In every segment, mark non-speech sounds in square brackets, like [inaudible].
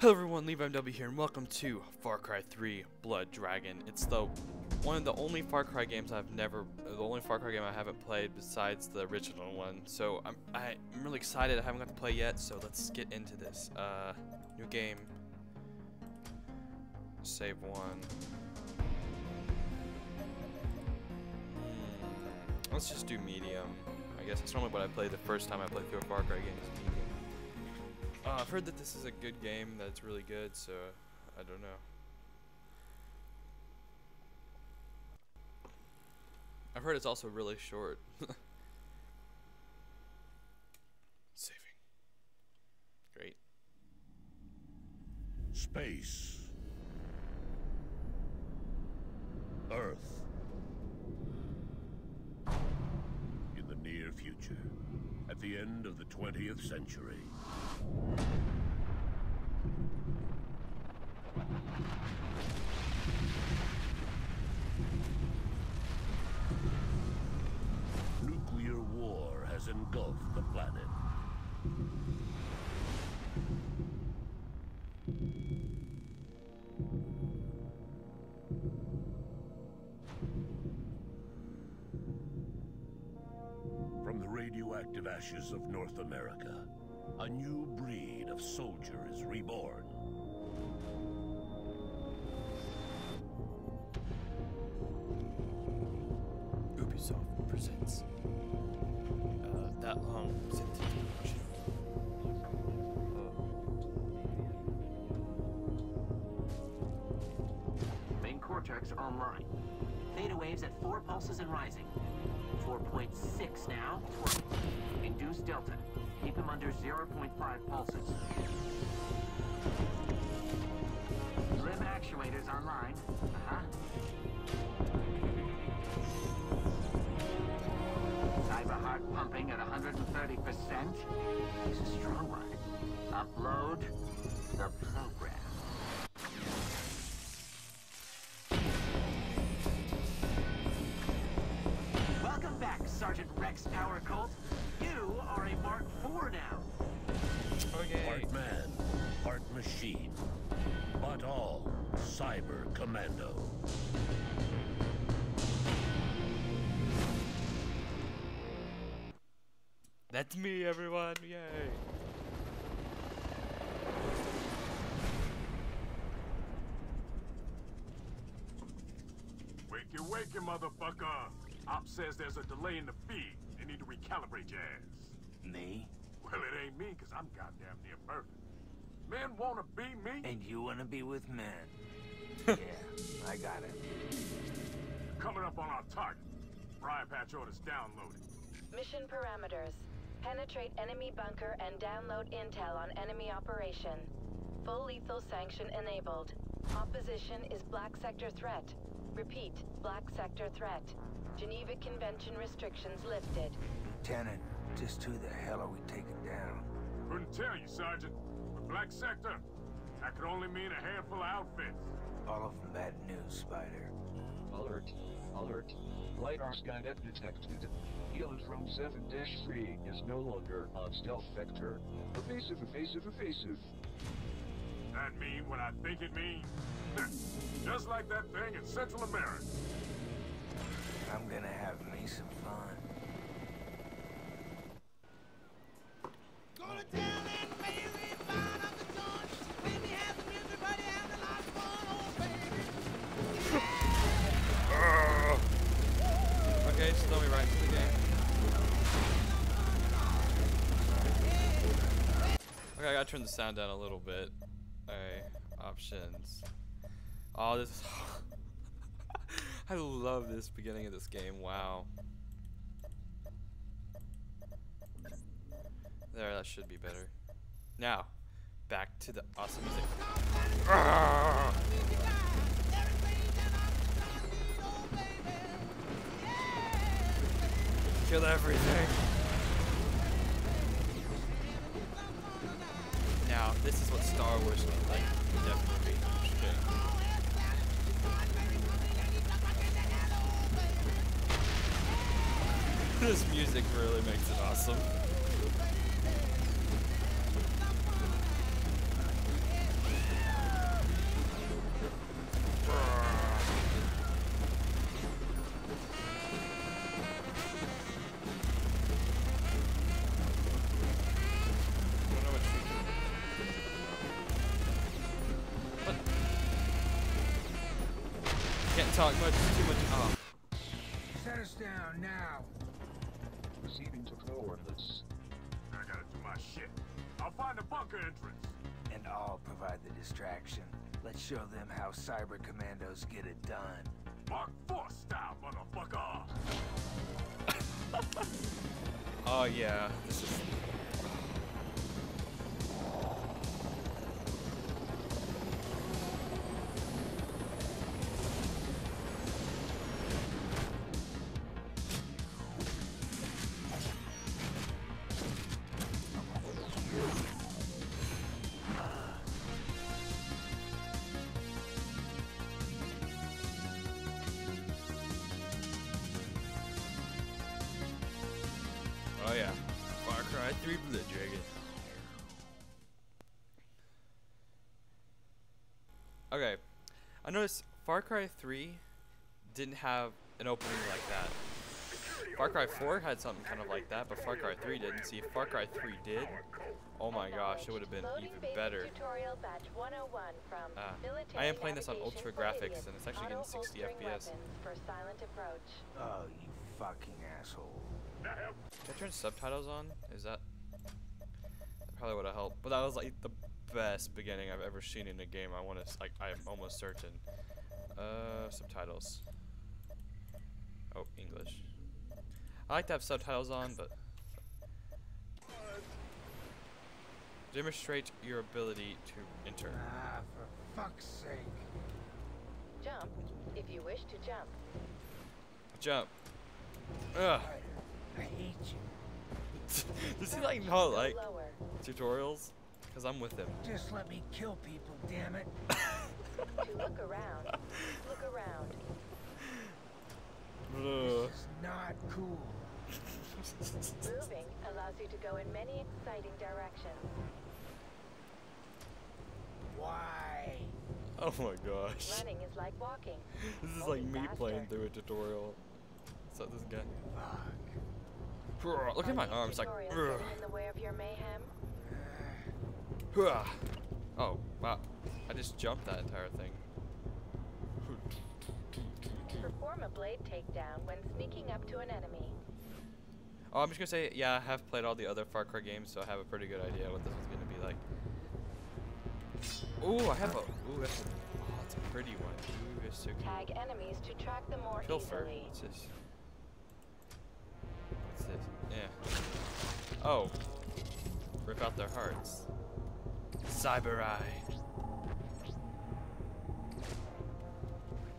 Hello everyone, Levi MW here, and welcome to Far Cry 3 Blood Dragon. It's the one of the only Far Cry games I've never, the only Far Cry game I haven't played besides the original one. So I'm, I, am i am really excited. I haven't got to play yet, so let's get into this. Uh, new game. Save one. Hmm, let's just do medium. I guess it's normally what I play the first time I play through a Far Cry game is medium. Uh, I've heard that this is a good game, that it's really good, so I don't know. I've heard it's also really short. [laughs] Saving. Great. Space. Earth. In the near future, at the end of the 20th century. Radioactive ashes of North America, a new breed of soldier is reborn. Ubisoft presents uh, that long sentence. Main cortex online. Theta waves at 4 pulses and rising. 4.6 now. Induce delta. Keep him under 0.5 pulses. Limb actuators online. Uh-huh. Cyber heart pumping at 130%. He's a strong one. Upload the program. That's me, everyone! Yay! Wakey, wakey, motherfucker! Op says there's a delay in the feed. They need to recalibrate your ass. Me? Well, it ain't me, because I'm goddamn near perfect. Men wanna be me? And you want to be with men? [laughs] yeah, I got it. Coming up on our target. Brian Patch orders downloaded. Mission parameters. Penetrate enemy bunker and download intel on enemy operation. Full lethal sanction enabled. Opposition is Black Sector threat. Repeat, Black Sector threat. Geneva Convention restrictions lifted. Lieutenant, just who the hell are we taking down? Couldn't tell you, Sergeant. But Black Sector, that could only mean a handful of outfits. All of them bad news, Spider. Alert. Alert. LiDAR Skynet detected. Helios from 7-3 is no longer on stealth vector. Evasive, evasive, evasive. That mean what I think it means? [laughs] Just like that thing in Central America. I'm gonna have me some fun. Okay, I gotta turn the sound down a little bit. Alright, options. Oh, this is. [laughs] I love this beginning of this game. Wow. There, that should be better. Now, back to the awesome music. Kill everything. Now, this is what Star Wars would like definitely [laughs] this music really makes it awesome. Show them how cyber commandos get it done. Mark 4 style, motherfucker. [laughs] oh yeah. This is. Okay. I noticed Far Cry 3 didn't have an opening like that. Far Cry 4 had something kind of like that, but Far Cry 3 didn't. See, if Far Cry 3 did, oh my gosh, it would have been even better. Tutorial batch 101 from Ah, I am playing this on ultra graphics, and it's actually getting 60 FPS. For silent approach. Oh, you fucking asshole. Now help. Can I turn subtitles on? Is that that probably would have helped? But that was like the best beginning I've ever seen in a game. I want to like I'm almost certain. Uh, subtitles. Oh, English. I like to have subtitles on, but demonstrate your ability to enter. Ah, for fuck's sake. Jump if you wish to jump. Jump. Ugh. I, I hate you. [laughs] Does he like not like tutorials? Cause I'm with him. Just let me kill people, damn it. [laughs] Look around, look around. Ugh. This is not cool. Moving allows you to go in many exciting directions. Why? Oh my gosh. Running is like walking. This is Only like me playing through a tutorial. So this guy. Fuck. Brr, Look at my arms, like. tutorials brr. getting in the way of your mayhem? Oh wow! I just jumped that entire thing. Perform a blade takedown when sneaking up to an enemy. Oh, I'm just gonna say, yeah, I have played all the other Far Cry games, so I have a pretty good idea what this is gonna be like. Ooh, I have a. Ooh, that's a. Oh, it's a pretty one. Ooh, it's so cute. Tag enemies to track them more Pilfer. easily. What's this? What's this? Yeah. Oh. Rip out their hearts. Cyber Eye.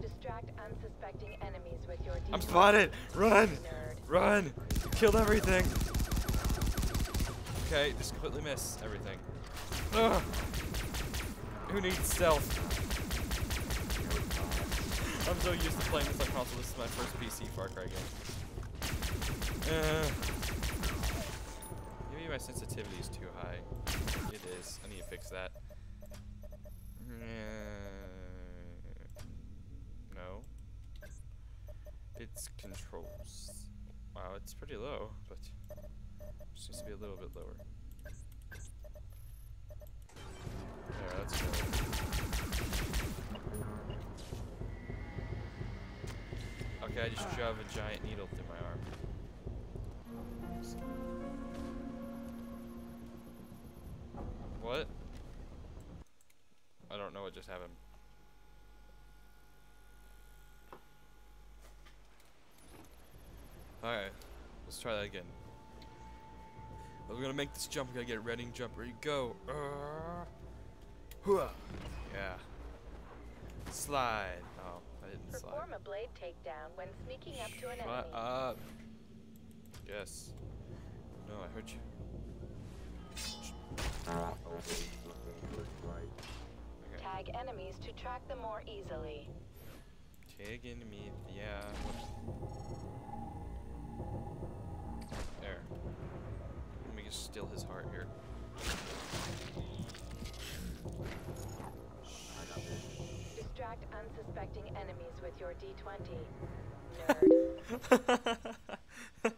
Distract unsuspecting enemies with your I'm spotted! Run! Nerd. Run! Killed everything! Okay, just completely miss everything. Ugh! Who needs stealth? I'm so used to playing this on console. This is my first PC Far Cry game. Uh, maybe my sensitivity is too high. It is. I need to fix that. No. It's controls. Wow, it's pretty low, but just needs to be a little bit lower. There, that's good. Okay, I just shove a giant needle through make this jump, we gotta get ready and jump. Ready, go. Uh, yeah. Slide. Oh, I didn't slide. Perform a blade takedown when sneaking up to an Shut enemy. up. Yes. No, I heard you. Okay. Tag enemies to track them more easily. Tag enemy, yeah. Let just steal his heart here. Distract unsuspecting enemies with your D20. Nerd. [laughs]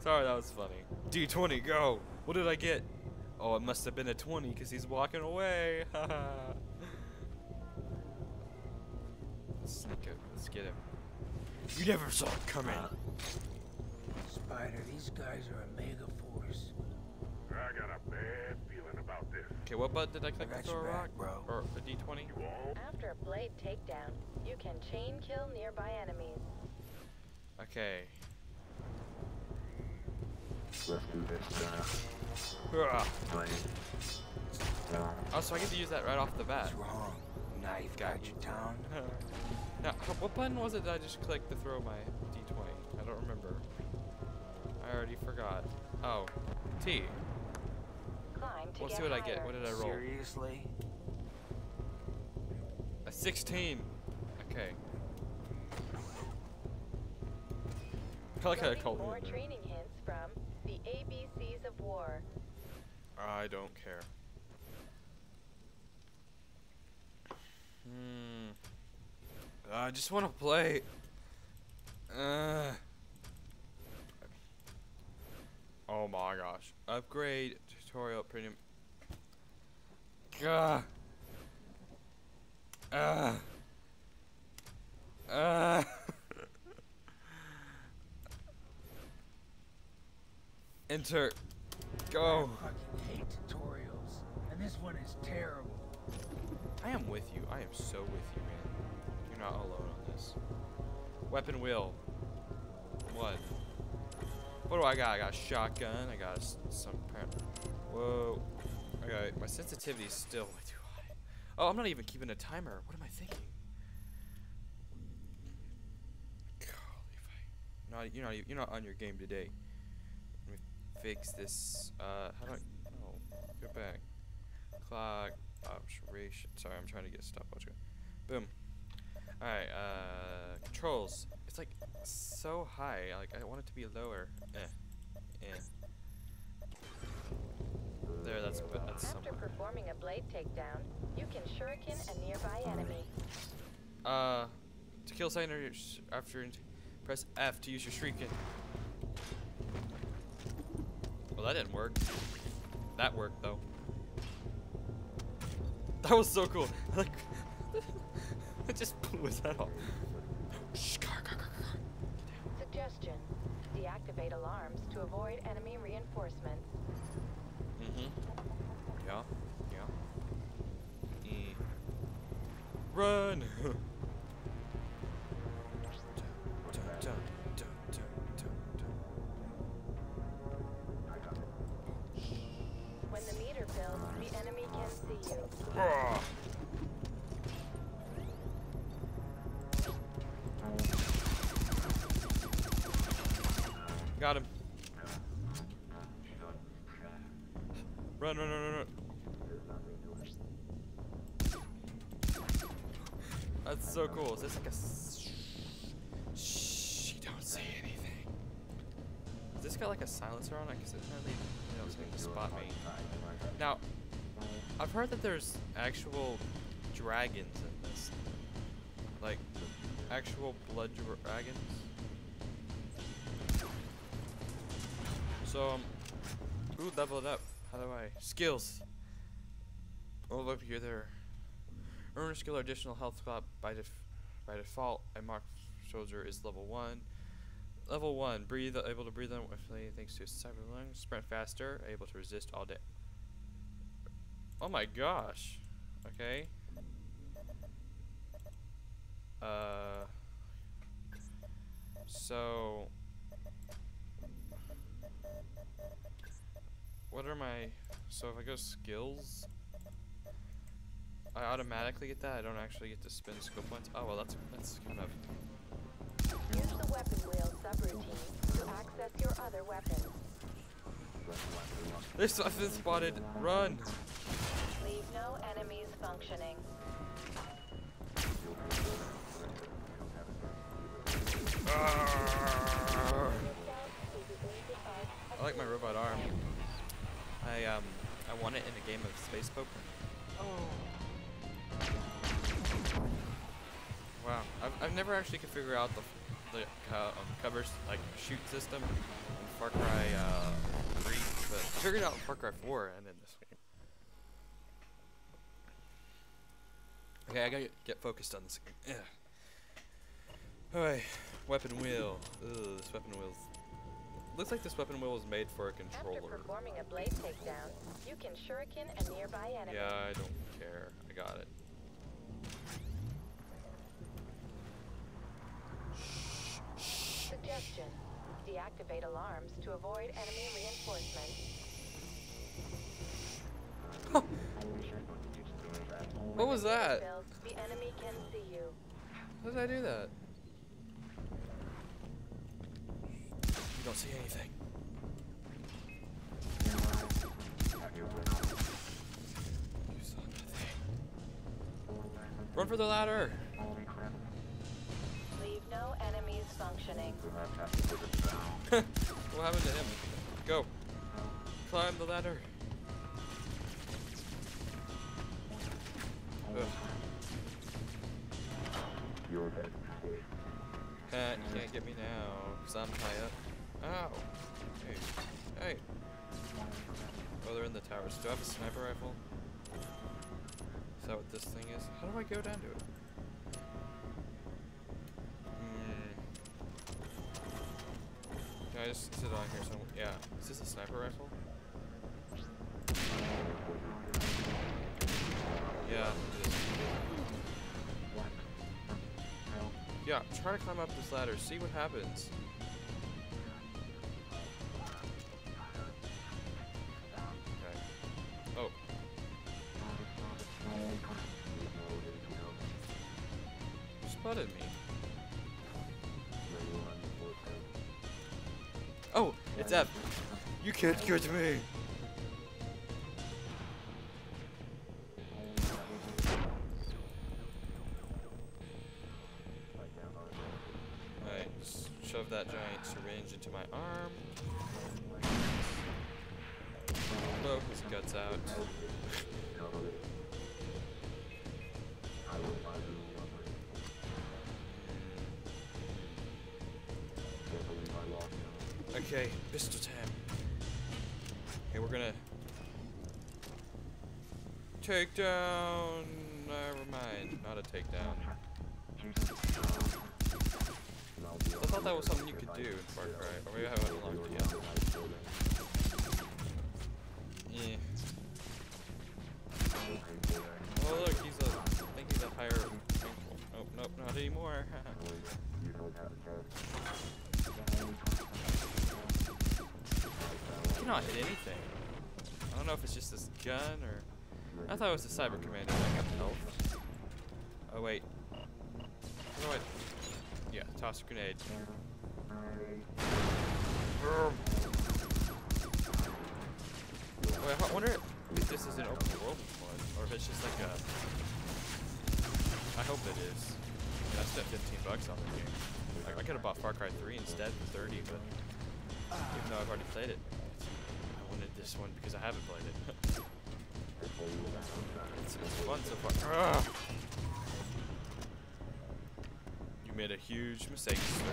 Sorry, that was funny. D20, go! What did I get? Oh, it must have been a 20 because he's walking away. [laughs] sneak it. Let's get him. You never saw it coming. Uh, Spider, these guys are a mega force. I got a bad feeling about this. Okay, what button did I click got to throw a your rock? bro. Or a d20? After a blade takedown, you can chain kill nearby enemies. Okay. Let's do this uh, now. Uh, oh, so I get to use that right off the bat. What's wrong? Knife Got got your tongue? [laughs] now, what button was it that I just clicked to throw my d20? I don't remember. I already forgot. Oh, T. Climb to Let's see what I get. What did I roll? Seriously? A 16. Okay. I like how I Loading called more training hints from the ABCs of War. I don't care. Hmm. I just want to play. Uh. Oh my gosh. Upgrade tutorial premium. Gah. Ah. Ah. Enter. Go. I fucking hate tutorials. And this one is terrible. I am with you. I am so with you, man. You're not alone on this. Weapon wheel. One. What do I got? I got a shotgun. I got some. Whoa. Got my sensitivity is still way too high. Oh, I'm not even keeping a timer. What am I thinking? I- Not you're not you're not on your game today. Let me fix this. Uh, how do I? Oh, go back. Clock observation. Sorry, I'm trying to get stopwatch. Boom. All right. Uh, controls. It's like so high. Like I want it to be lower. Eh. Eh. There. That's that's After somewhere. performing a blade takedown, you can shuriken a nearby enemy. Uh, to kill Sainer after press F to use your shuriken. Well, that didn't work. That worked though. [laughs] That was so cool. [laughs] Like, just [laughs] blew his head off. Shh, car, car, car, car. Suggestion. Deactivate alarms to avoid enemy reinforcements. Mm-hmm. Yeah. Yeah. E. Run! [laughs] That's so cool. Is this like a... shh? You don't say anything. Is this got like a silencer on it? Because apparently they don't seem to spot me. Now, I've heard that there's actual dragons in this, like actual blood dragons. So, um, ooh, level it up. How do I? Skills. All up here there. Earn a skill or additional health slot by def by default. A mark soldier is level one. Level one, breathe able to breathe unwittingly thanks to cyber lungs. Sprint faster, able to resist all day. Oh my gosh. Okay. Uh. So. What are my? So if I go skills, I automatically get that. I don't actually get to spend skill points. Oh well, that's that's kind of. Use the weapon wheel subroutine to access your other weapons. There's something spotted. Run. Leave no enemies functioning. I like my robot arm. I um I won it in a game of space poker. Oh. Wow, I've, I've never actually could figure out the the uh, um, covers like shoot system in Far Cry uh, 3, but I figured it out in Far Cry 4 and then this game. Okay, I gotta get, focused on this. Ugh. Alright, weapon wheel. Ugh, this weapon wheel. Looks like this weapon wheel was made for a controller. After performing a blade takedown, you can shuriken a nearby enemy. Yeah, I don't care. I got it. Suggestion. Deactivate alarms to avoid enemy reinforcement. [laughs] What was that? Build, the enemy can see you. How did I do that? You don't see anything. You saw nothing. Run for the ladder! Enemies functioning. [laughs] what happened to him? Go. Climb the ladder. Ugh. Uh, you can't get me now, because I'm high up. Ow! Hey. Hey! Oh, they're in the towers. Do I have a sniper rifle? Is that what this thing is? How do I go down to it? Just sit on here somewhere? Yeah. Is this a sniper rifle? Yeah. Yeah, try to climb up this ladder. See what happens. Can't get me. Alright, shove that giant syringe into my arm. Blow his guts out. Take down. Never mind, not a takedown. I thought that was something you could do in Far Cry, or maybe I haven't unlocked it yet. Yeah. Oh look, he's a. I think he's a higher. Nope, nope, not anymore. [laughs] cannot hit anything. I don't know if it's just this gun or. I thought it was the Cyber Commando that got health. Oh wait. How do I? Yeah, toss a grenade. Wait, I wonder if this is an open world one, or if it's just like a. I hope it is. I spent 15 bucks on the game. Like, I could have bought Far Cry 3 instead for 30, but even though I've already played it, I wanted this one because I haven't played it. [laughs] it's, it's fun so far. Ugh. You made a huge mistake. sir.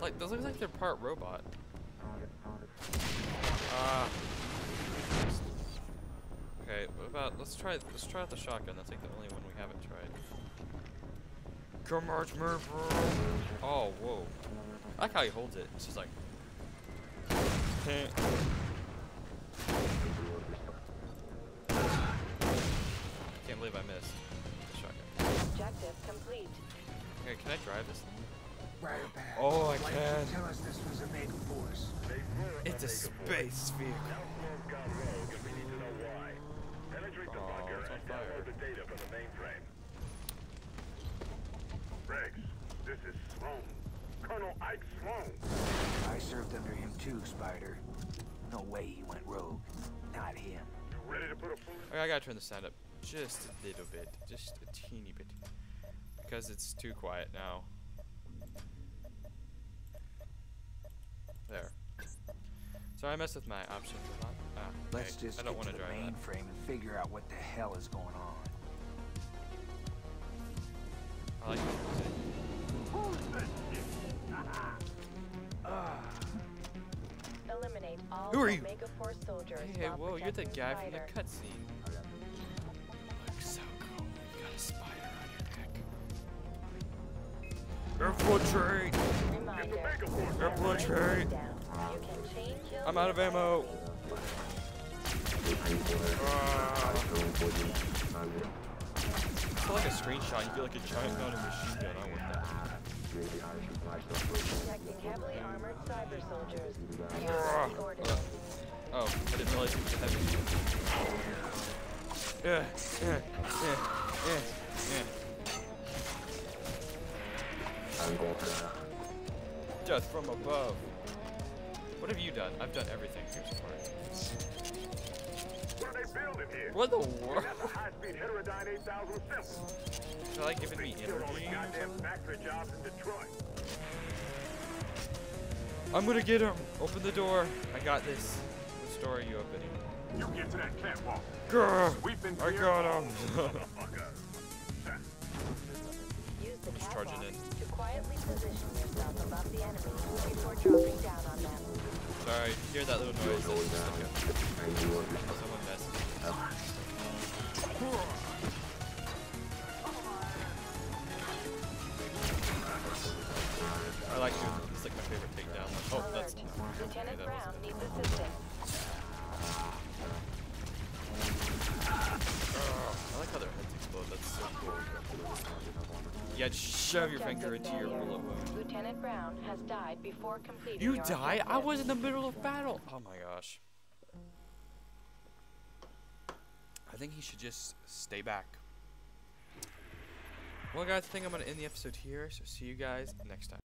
Like, those look like they're part robot. Ah. Okay, what about let's try let's try out the shotgun. That's like the only one we haven't tried. Come me, bro. Oh, whoa. I like how he holds it. It's just like. Can't believe I missed the shotgun. Objective complete. Okay, can I drive this thing? Right back. Oh, I Why can. didn't you Tell us this was a mega force. It's a space vehicle. Penetrate the Aw, bunker it's on fire. download the data from the mainframe. Rex, this is Sloan. Colonel Ike Sloan. I served under him too, Spider. No way he went rogue. Not him. You ready to put a full Okay, I gotta turn the sound up just a little bit, just a teeny bit, because it's too quiet now. There. So I messed with my options a lot. Ah, Let's okay, just I don't get to to the mainframe and figure out what the hell is going on. I like the music. Eliminate all Who are you? Omega Force soldiers. Hey, whoa, you're the protecting guy from the cutscene. Infiltrate! Infiltrate! Down. You can chain kill I'm out of ammo. I feel like a screenshot. You feel like a giant gun and machine gun. I want that. protecting heavily armored cyber soldiers. Oh, I didn't realize it was heavy. Yeah, yeah, yeah, yeah, yeah. Death from above. What have you done? I've done everything here so far. What are they building here? What the world? That's a high-speed heterodyne 8000 simple. Is that like giving me Killing all the energy? or goddamn something? factory jobs in Detroit. I'm gonna get him. Open the door. I got this. What store are you opening? You get to that catwalk. Grr, We've been I got him. Motherfucker. [laughs] Use the Just charging in. To quietly position yourself above the enemy before dropping down on them. Sorry, hear that little noise? That's just like a, someone messing. I like doing this. It's like my favorite takedown. Like, oh, that's. Alert. Okay, Lieutenant Brown needs assistance. Yeah, just shove your finger into your bullet wound. Lieutenant Brown has died before completing You die? I was in the middle of battle. Oh my gosh. I think he should just stay back. Well, guys, I think I'm going to end the episode here. So, see you guys next time.